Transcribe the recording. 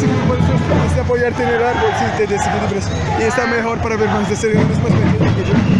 desde este apoyar tiene el árbol, sí, desde 5 Y está mejor para ver más de ser más pequeño que yo.